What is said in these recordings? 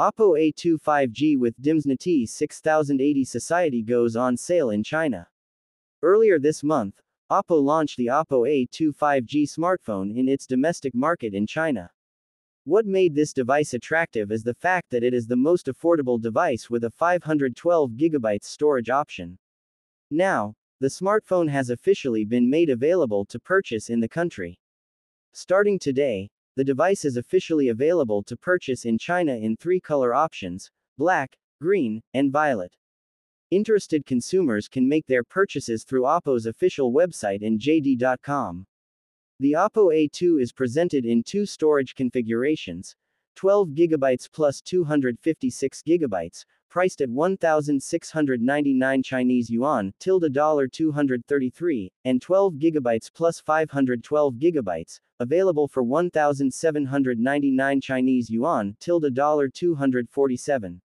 Oppo A2 5G with Dimsnati 6080 Society goes on sale in China. Earlier this month, Oppo launched the Oppo A2 5G smartphone in its domestic market in China. What made this device attractive is the fact that it is the most affordable device with a 512GB storage option. Now, the smartphone has officially been made available to purchase in the country. Starting today, the device is officially available to purchase in China in three color options black, green, and violet. Interested consumers can make their purchases through Oppo's official website and JD.com. The Oppo A2 is presented in two storage configurations 12 GB plus 256 GB, priced at 1,699 Chinese yuan, tilde dollar 233, and 12 GB plus 512 GB, available for 1,799 Chinese yuan, tilde dollar 247.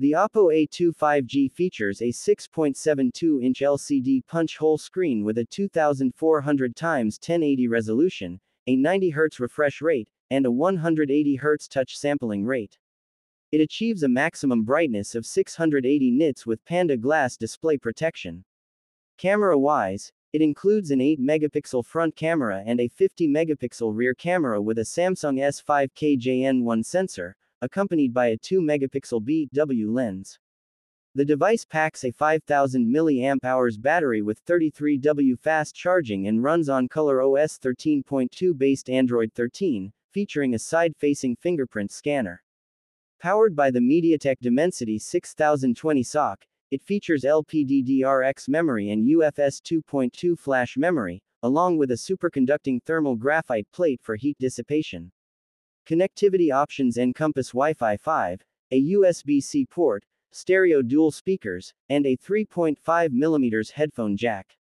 The Oppo A2 5G features a 6.72-inch LCD punch-hole screen with a 2400 x 1080 resolution, a 90 Hz refresh rate, and a 180 Hz touch sampling rate. It achieves a maximum brightness of 680 nits with Panda Glass display protection. Camera-wise, it includes an 8-megapixel front camera and a 50-megapixel rear camera with a Samsung S5 KJN1 sensor, accompanied by a 2 megapixel BW lens. The device packs a 5000 mAh battery with 33W fast charging and runs on Color OS 13.2 based Android 13, featuring a side-facing fingerprint scanner. Powered by the MediaTek Dimensity 6020 SoC, it features LPDDR-X memory and UFS 2.2 flash memory, along with a superconducting thermal graphite plate for heat dissipation. Connectivity options encompass Wi-Fi 5, a USB-C port, stereo dual speakers, and a 3.5mm headphone jack.